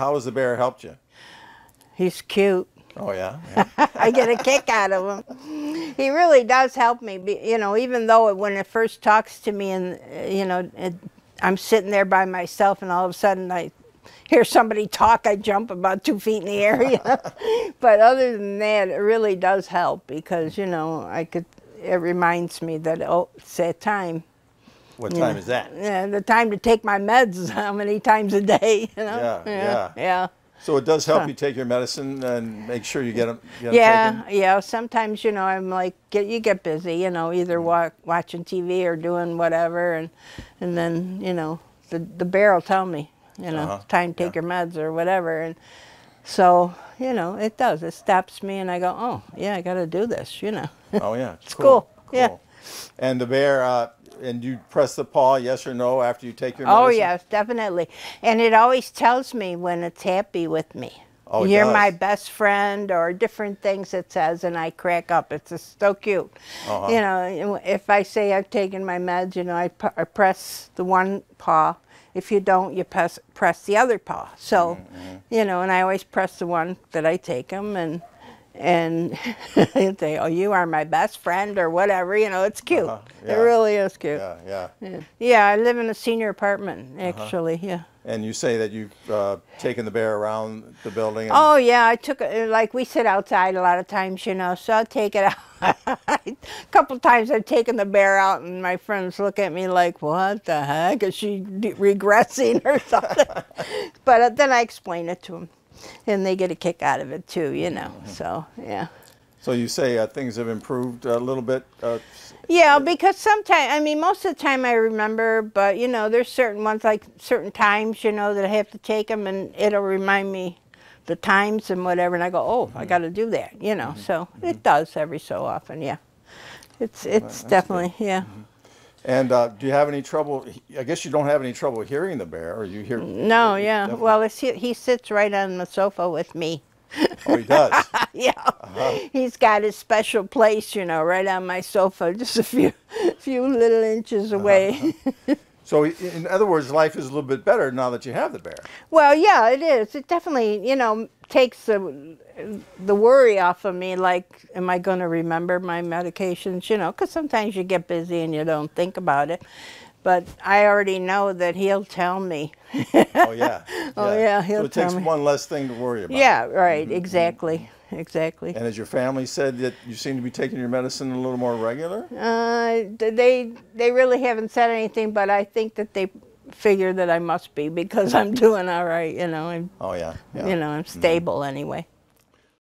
how has the bear helped you? He's cute. Oh yeah. yeah. I get a kick out of him. He really does help me. be- You know, even though when it first talks to me, and uh, you know, it, I'm sitting there by myself, and all of a sudden I hear somebody talk, I jump about two feet in the air. You know? but other than that, it really does help because you know I could. It reminds me that oh, it's that time. What time is that? Yeah, the time to take my meds is how many times a day. You know. Yeah, yeah. yeah. yeah. So it does help you take your medicine and make sure you get them. Get Yeah, taken? yeah. Sometimes you know I'm like get you get busy, you know, either Mm-hmm. watching TV or doing whatever, and and then you know the the bear will tell me, you know, Uh-huh, time to take yeah. your meds or whatever, and so you know it does. It stops me, and I go, oh yeah, I got to do this, you know. Oh yeah. It's cool, yeah. And the bear, uh, and you press the paw, yes or no, after you take your Oh yes, definitely. And it always tells me when it's happy with me. Oh, You're does. my best friend, or different things it says, and I crack up. It's just so cute. Uh-huh. You know, if I say I've taken my meds, you know, I, I press the one paw. If you don't, you press press the other paw. So, Mm-hmm, you know, and I always press the one that I take them, and and they, oh, you are my best friend, or whatever. You know, it's cute. Uh-huh, It really is cute. Yeah, yeah. Yeah. Yeah, I live in a senior apartment, Uh-huh. actually. Yeah. And you say that you've uh, taken the bear around the building. Oh yeah, I took it. Like we sit outside a lot of times, you know. So I'll take it out. a couple times I've taken the bear out, and my friends look at me like, "What the heck? Is she regressing or something?" but uh, then I explain it to them, and they get a kick out of it too, you know. Mm-hmm. So yeah. So you say uh, things have improved a little bit. Uh, Yeah, because sometimes, I mean, most of the time I remember, but you know, there's certain ones like certain times, you know, that I have to take them, and it'll remind me the times and whatever, and I go, oh, I got to do that, you know. So it does every so often, yeah. It's it's definitely yeah. And uh, do you have any trouble? I guess you don't have any trouble hearing the bear, or you hear? No, you yeah. definitely- Well, it's, he, he sits right on the sofa with me. oh, he does. yeah, uh-huh. he's got his special place, you know, right on my sofa, just a few few little inches uh-huh, away. Uh-huh. so, in other words, life is a little bit better now that you have the bear. Well, yeah, it is. It definitely, you know, takes the the worry off of me. Like, am I going to remember my medications? You know, because sometimes you get busy and you don't think about it. But I already know that he'll tell me. Oh yeah. Oh, yeah, he'll so it takes me. one less thing to worry about. yeah, right. Mm-hmm, exactly. Mm-hmm, mm-hmm. Exactly. And has your family said that you seem to be taking your medicine a little more regular? Uh, they they really haven't said anything, but I think that they figure that I must be because I'm doing all right. You know, I'm Oh yeah. yeah. you know I'm stable anyway.